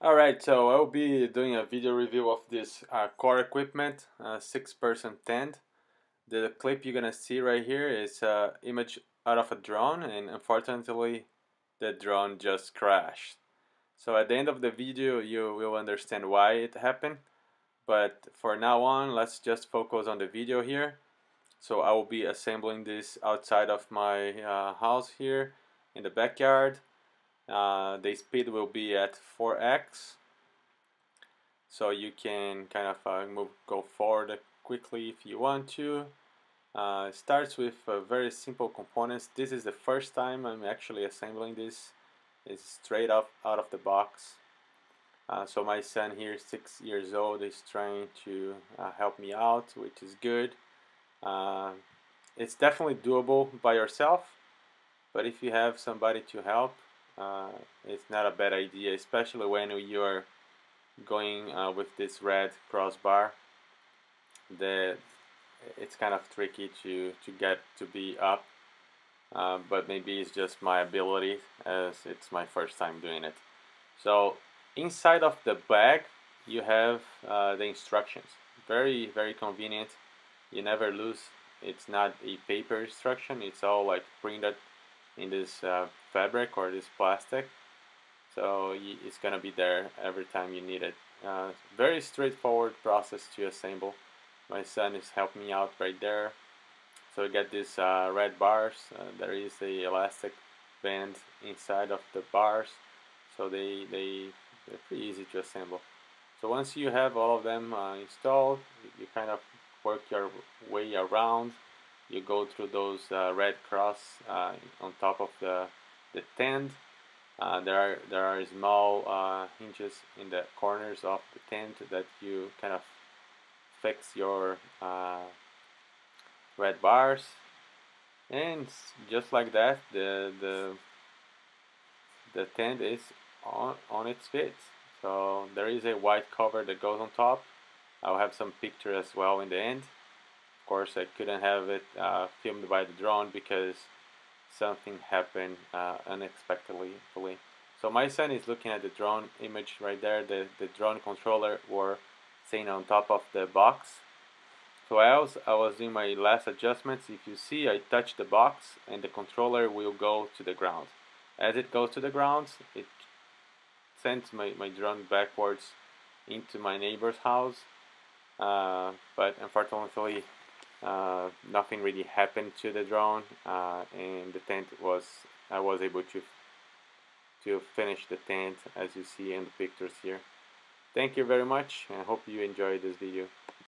Alright, so I'll be doing a video review of this uh, core equipment, uh, 6-person tent. The clip you're gonna see right here is an uh, image out of a drone and unfortunately the drone just crashed. So at the end of the video you will understand why it happened but for now on let's just focus on the video here. So I will be assembling this outside of my uh, house here in the backyard uh, the speed will be at 4x so you can kind of uh, move go forward quickly if you want to. Uh, starts with uh, very simple components. This is the first time I'm actually assembling this. It's straight up out of the box. Uh, so my son here six years old is trying to help me out which is good. It's definitely doable by yourself but if you have somebody to help uh, it's not a bad idea, especially when you're going uh, with this red crossbar. The it's kind of tricky to to get to be up, uh, but maybe it's just my ability as it's my first time doing it. So inside of the bag you have uh, the instructions. Very very convenient. You never lose. It's not a paper instruction. It's all like printed in this uh, fabric or this plastic. So it's gonna be there every time you need it. Uh, very straightforward process to assemble. My son is helping me out right there. So we got these uh, red bars uh, there is the elastic band inside of the bars. So they, they they're pretty easy to assemble. So once you have all of them uh, installed you kind of work your way around you go through those uh, red cross uh, on top of the, the tent. Uh, there are there are small uh, hinges in the corners of the tent that you kind of fix your uh, red bars, and just like that, the the the tent is on on its feet. So there is a white cover that goes on top. I'll have some picture as well in the end course I couldn't have it uh, filmed by the drone because something happened uh, unexpectedly. So my son is looking at the drone image right there, the, the drone controller were sitting on top of the box. So I was, I was doing my last adjustments. If you see, I touch the box and the controller will go to the ground. As it goes to the ground, it sends my, my drone backwards into my neighbor's house. Uh, but unfortunately, uh, nothing really happened to the drone uh, and the tent was I was able to to finish the tent as you see in the pictures here. Thank you very much and hope you enjoyed this video